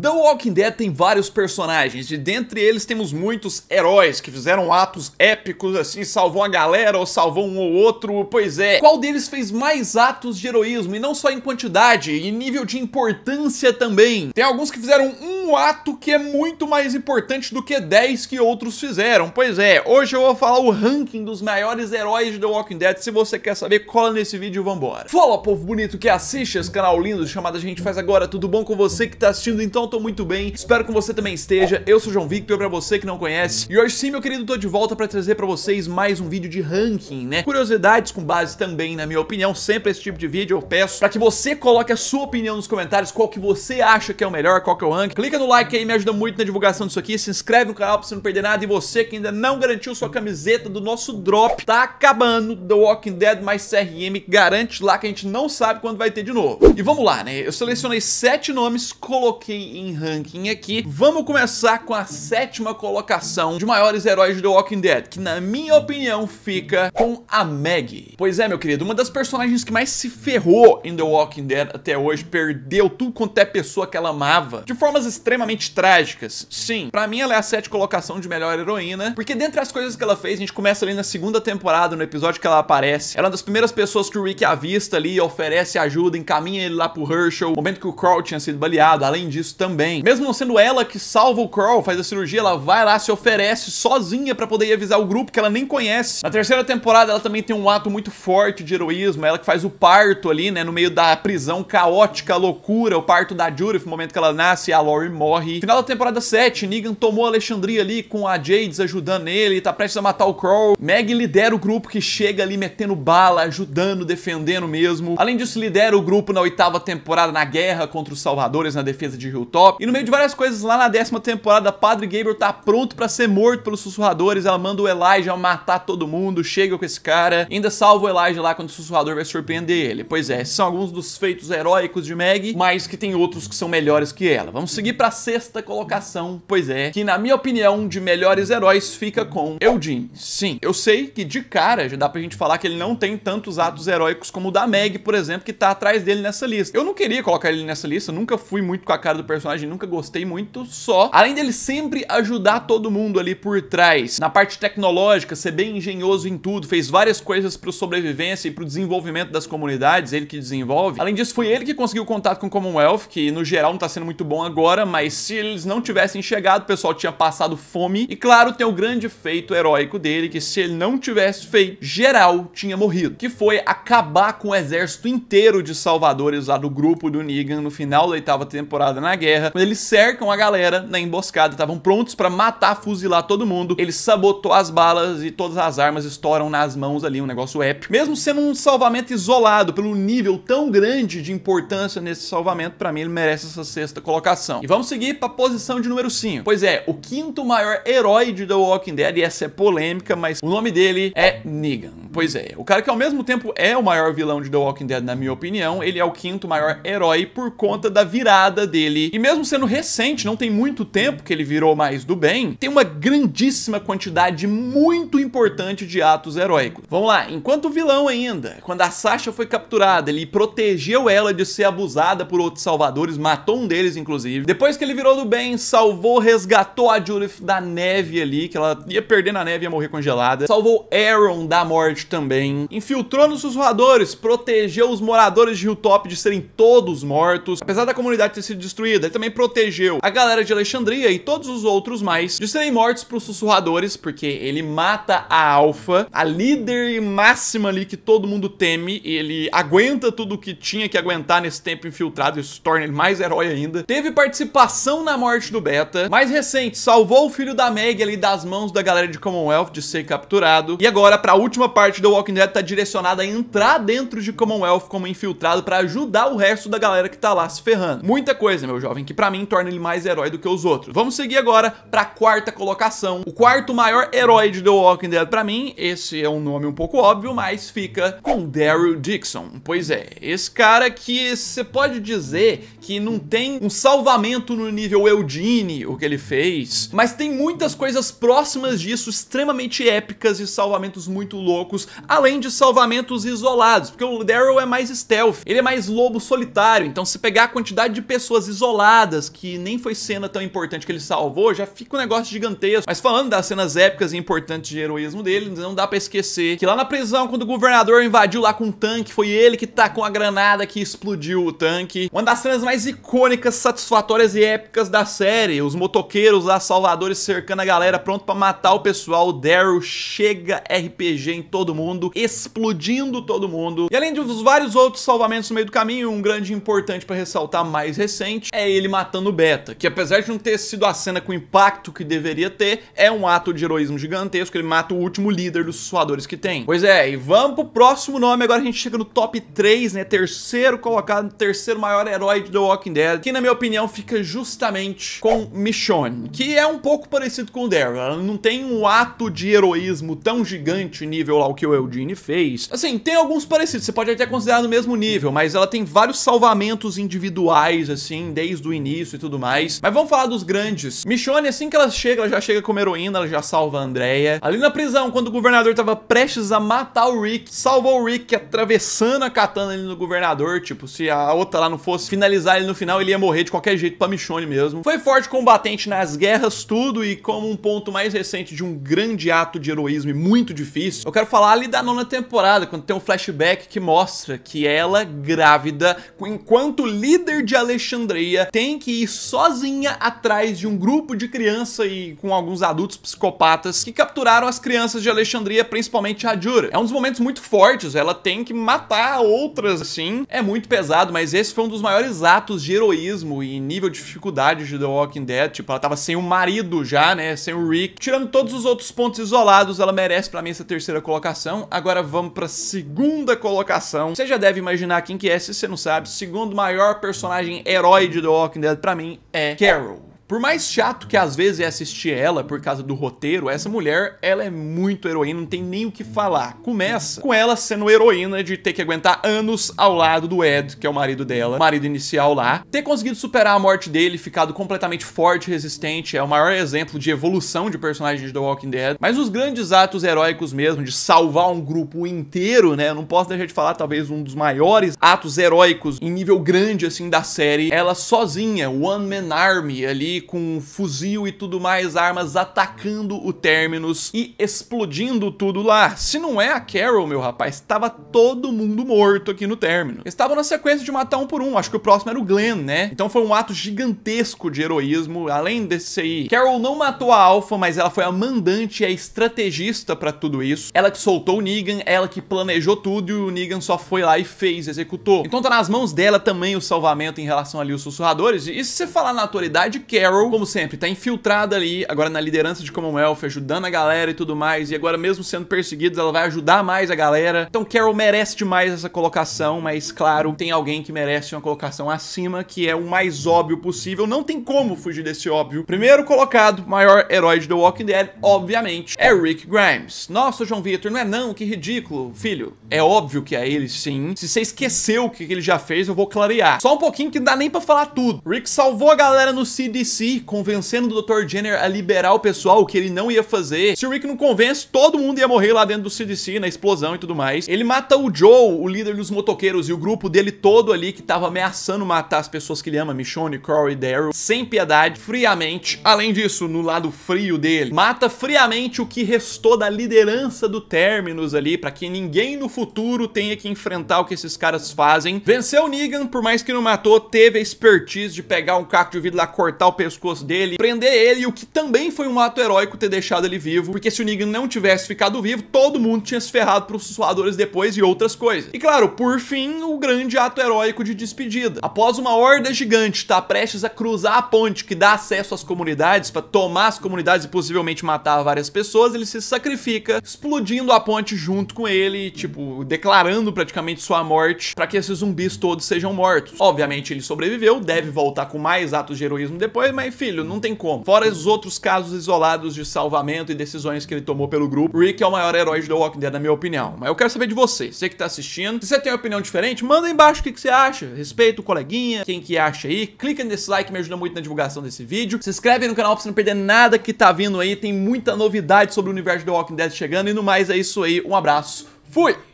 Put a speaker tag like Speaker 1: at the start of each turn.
Speaker 1: The Walking Dead tem vários personagens e dentre eles temos muitos heróis que fizeram atos épicos assim, salvou a galera ou salvou um ou outro, pois é. Qual deles fez mais atos de heroísmo e não só em quantidade, em nível de importância também? Tem alguns que fizeram um ato que é muito mais importante do que 10 que outros fizeram. Pois é, hoje eu vou falar o ranking dos maiores heróis de The Walking Dead. Se você quer saber, cola nesse vídeo e vambora. Fala, povo bonito que assiste esse canal lindo chamado A Gente Faz Agora. Tudo bom com você que tá assistindo? Então, tô muito bem. Espero que você também esteja. Eu sou o João Victor, pra você que não conhece. E hoje sim, meu querido, tô de volta pra trazer pra vocês mais um vídeo de ranking, né? Curiosidades com base também na minha opinião. Sempre esse tipo de vídeo eu peço pra que você coloque a sua opinião nos comentários. Qual que você acha que é o melhor, qual que é o ranking. Clica no like aí, me ajuda muito na divulgação disso aqui. Se inscreve no canal pra você não perder nada. E você que ainda não garantiu sua camiseta do nosso drop, tá acabando The Walking Dead mais CRM. Garante lá que a gente não sabe quando vai ter de novo. E vamos lá, né? Eu selecionei sete nomes, coloquei em ranking aqui. Vamos começar com a sétima colocação de maiores heróis de The Walking Dead, que na minha opinião fica com a Maggie. Pois é, meu querido, uma das personagens que mais se ferrou em The Walking Dead até hoje, perdeu tudo quanto é pessoa que ela amava, de formas extremamente trágicas. Sim, pra mim ela é a sétima colocação de melhor heroína, porque dentre as coisas que ela fez, a gente começa ali na segunda temporada, no episódio que ela aparece. Ela é uma das primeiras pessoas que o Rick avista ali, oferece ajuda, encaminha ele lá pro Herschel, momento que o Crow tinha sido baleado, além disso também. Mesmo não sendo ela que salva o Crow, faz a cirurgia, ela vai lá, se oferece sozinha pra poder avisar o grupo que ela nem conhece. Na terceira temporada, ela também tem um ato muito forte de heroísmo, ela que faz o parto ali, né, no meio da prisão caótica, loucura, o parto da Judith, no momento que ela nasce, a Lori morre. Final da temporada 7, Negan tomou Alexandria ali com a Jades ajudando ele, tá prestes a matar o Crow. Meg lidera o grupo que chega ali metendo bala, ajudando, defendendo mesmo. Além disso, lidera o grupo na oitava temporada na guerra contra os Salvadores na defesa de Hilltop. E no meio de várias coisas, lá na décima temporada, Padre Gabriel tá pronto pra ser morto pelos sussurradores. Ela manda o Elijah matar todo mundo, chega com esse cara. Ainda salva o Elijah lá quando o sussurrador vai surpreender ele. Pois é, são alguns dos feitos heróicos de Meg, mas que tem outros que são melhores que ela. Vamos seguir pra sexta colocação, pois é, que na minha opinião, de melhores heróis fica com Eugene. Sim, eu sei que de cara já dá pra gente falar que ele não tem tantos atos heróicos como o da Meg, por exemplo, que tá atrás dele nessa lista. Eu não queria colocar ele nessa lista, nunca fui muito com a cara do personagem, nunca gostei muito, só. Além dele sempre ajudar todo mundo ali por trás, na parte tecnológica, ser bem engenhoso em tudo, fez várias coisas pro sobrevivência e pro desenvolvimento das comunidades, ele que desenvolve. Além disso, foi ele que conseguiu contato com o Commonwealth, que no geral não tá sendo muito bom agora, mas se eles não tivessem chegado, o pessoal tinha passado fome. E claro, tem o grande feito heróico dele, que se ele não tivesse feito, geral tinha morrido. Que foi acabar com o exército inteiro de salvadores lá do grupo do Negan no final da oitava temporada na guerra, quando eles cercam a galera na emboscada, estavam prontos para matar, fuzilar todo mundo. Ele sabotou as balas e todas as armas estouram nas mãos ali, um negócio épico. Mesmo sendo um salvamento isolado, pelo nível tão grande de importância nesse salvamento, para mim ele merece essa sexta colocação. E vamos seguir para posição de número 5. Pois é, o quinto maior herói de The Walking Dead, e essa é polêmica, mas o nome dele é Negan. Pois é, o cara que ao mesmo tempo é o maior vilão de The Walking Dead, na minha opinião, ele é o quinto maior herói por conta da virada dele. E mesmo sendo recente, não tem muito tempo que ele virou mais do bem, tem uma grandíssima quantidade muito importante de atos heróicos. Vamos lá, enquanto vilão ainda, quando a Sasha foi capturada, ele protegeu ela de ser abusada por outros salvadores, matou um deles inclusive. Depois que ele virou do bem, salvou, resgatou a Judith da neve ali, que ela ia perder na neve e ia morrer congelada. Salvou Aaron da morte também. Infiltrou nos sussurradores, protegeu os moradores de Hilltop de serem todos mortos. Apesar da comunidade ter sido destruída, ele também protegeu a galera de Alexandria e todos os outros mais de serem mortos pros sussurradores, porque ele mata a Alpha, a líder máxima ali que todo mundo teme, ele aguenta tudo o que tinha que aguentar nesse tempo infiltrado, isso torna ele mais herói ainda. Teve participação na morte do Beta. Mais recente, salvou o filho da Meg ali das mãos da galera de Commonwealth de ser capturado. E agora, pra última parte do Walking Dead, tá direcionada a entrar dentro de Commonwealth como infiltrado pra ajudar o resto da galera que tá lá se ferrando. Muita coisa, meu jovem, que pra mim torna ele mais herói do que os outros. Vamos seguir agora pra quarta colocação. O quarto maior herói de The Walking Dead pra mim, esse é um nome um pouco óbvio, mas fica com Daryl Dixon. Pois é, esse cara que você pode dizer que não tem um salvamento no nível Eugene, o que ele fez, mas tem muitas coisas próximas disso, extremamente épicas e salvamentos muito loucos além de salvamentos isolados, porque o Daryl é mais stealth, ele é mais lobo solitário, então se pegar a quantidade de pessoas isoladas, que nem foi cena tão importante que ele salvou, já fica um negócio gigantesco. Mas falando das cenas épicas e importantes de heroísmo dele, não dá pra esquecer que lá na prisão, quando o governador invadiu lá com um tanque, foi ele que tá com a granada que explodiu o tanque. Uma das cenas mais icônicas, satisfatórias e épicas da série, os motoqueiros lá, salvadores cercando a galera, pronto pra matar o pessoal, o Daryl chega RPG em todo mundo, explodindo todo mundo. E além dos vários outros salvamentos no meio do caminho, um grande importante pra ressaltar mais recente é ele matando o Beta, que apesar de não ter sido a cena com o impacto que deveria ter, é um ato de heroísmo gigantesco, ele mata o último líder dos suadores que tem. Pois é, e vamos pro próximo nome, agora a gente chega no top 3, né, terceiro colocado, terceiro maior herói de The Walking Dead, que na minha opinião fica justamente com Michonne, que é um pouco parecido com o Daryl, ela não tem um ato de heroísmo tão gigante nível lá o que o Eugene fez. Assim, tem alguns parecidos, você pode até considerar no mesmo nível, mas ela tem vários salvamentos individuais, assim, desde o início e tudo mais. Mas vamos falar dos grandes. Michonne, assim que ela chega, ela já chega como heroína, ela já salva a Andrea. Ali na prisão, quando o governador tava prestes a matar o Rick, salvou o Rick atravessando a katana ali no governador, tipo, se a outra lá não fosse finalizar ele no final, ele ia morrer de qualquer jeito pra Michonne mesmo. Foi forte combatente nas guerras, tudo, e como um ponto mais recente de um grande ato de heroísmo e muito difícil, eu quero falar ali da nona temporada, quando tem um flashback que mostra que ela, grávida, enquanto líder de Alexandria, tem que ir sozinha atrás de um grupo de criança e com alguns adultos psicopatas que capturaram as crianças de Alexandria, principalmente a Jura. É um dos momentos muito fortes, ela tem que matar outras, assim. É muito pesado, mas esse foi um dos maiores atos de heroísmo e nível de dificuldade de The Walking Dead. Tipo, ela tava sem o marido já, né? Sem o Rick. Tirando todos os outros pontos isolados, ela merece pra mim essa terceira colocação. Agora vamos pra segunda colocação. Você já deve imaginar quem que é, se você não sabe. Segundo maior personagem herói de The Walking Dead pra mim é Carol. Por mais chato que às vezes é assistir ela por causa do roteiro, essa mulher, ela é muito heroína, não tem nem o que falar. Começa com ela sendo heroína de ter que aguentar anos ao lado do Ed, que é o marido dela, marido inicial lá, ter conseguido superar a morte dele, ficado completamente forte e resistente, é o maior exemplo de evolução de personagens de The Walking Dead. Mas os grandes atos heróicos mesmo, de salvar um grupo inteiro, né, eu não posso deixar de falar, talvez um dos maiores atos heróicos em nível grande, assim, da série, ela sozinha, One Man Army ali, com fuzil e tudo mais, armas atacando o Terminus e explodindo tudo lá. Se não é a Carol, meu rapaz, estava todo mundo morto aqui no Terminus. Estavam na sequência de matar um por um, acho que o próximo era o Glenn, né? Então foi um ato gigantesco de heroísmo, além desse aí. Carol não matou a Alpha, mas ela foi a mandante e a estrategista para tudo isso. Ela que soltou o Negan, ela que planejou tudo e o Negan só foi lá e fez, executou. Então tá nas mãos dela também o salvamento em relação ali aos sussurradores. E se você falar na autoridade, Carol Carol, como sempre, tá infiltrada ali, agora na liderança de Commonwealth, ajudando a galera e tudo mais, e agora mesmo sendo perseguida, ela vai ajudar mais a galera. Então Carol merece demais essa colocação, mas claro, tem alguém que merece uma colocação acima, que é o mais óbvio possível, não tem como fugir desse óbvio. Primeiro colocado, maior herói de The Walking Dead, obviamente, é Rick Grimes. Nossa, João Vitor, não é não, que ridículo. Filho, é óbvio que é ele sim. Se você esqueceu o que ele já fez, eu vou clarear. Só um pouquinho que não dá nem pra falar tudo. Rick salvou a galera no CDC, convencendo o Dr. Jenner a liberar o pessoal, o que ele não ia fazer. Se o Rick não convence, todo mundo ia morrer lá dentro do CDC, na explosão e tudo mais. Ele mata o Joe, o líder dos motoqueiros, e o grupo dele todo ali, que tava ameaçando matar as pessoas que ele ama, Michonne, Corey Daryl, sem piedade, friamente. Além disso, no lado frio dele, mata friamente o que restou da liderança do Terminus ali, para que ninguém no futuro tenha que enfrentar o que esses caras fazem. Venceu o Negan, por mais que não matou, teve a expertise de pegar um caco de vidro lá, cortar o pescoço pescoço dele, prender ele, o que também foi um ato heróico ter deixado ele vivo, porque se o Negan não tivesse ficado vivo, todo mundo tinha se ferrado pros suadores depois e outras coisas. E claro, por fim, o grande ato heróico de despedida. Após uma horda gigante estar tá prestes a cruzar a ponte que dá acesso às comunidades, para tomar as comunidades e possivelmente matar várias pessoas, ele se sacrifica, explodindo a ponte junto com ele, tipo, declarando praticamente sua morte para que esses zumbis todos sejam mortos. Obviamente ele sobreviveu, deve voltar com mais atos de heroísmo depois, foi, mas filho, não tem como. Fora os outros casos isolados de salvamento e decisões que ele tomou pelo grupo, Rick é o maior herói de The Walking Dead, na minha opinião. Mas eu quero saber de você, você que tá assistindo. Se você tem uma opinião diferente, manda aí embaixo o que, que você acha. Respeito o coleguinha, quem que acha aí. Clica nesse like, me ajuda muito na divulgação desse vídeo. Se inscreve no canal pra você não perder nada que tá vindo aí. Tem muita novidade sobre o universo de The Walking Dead chegando. E no mais é isso aí. Um abraço. Fui!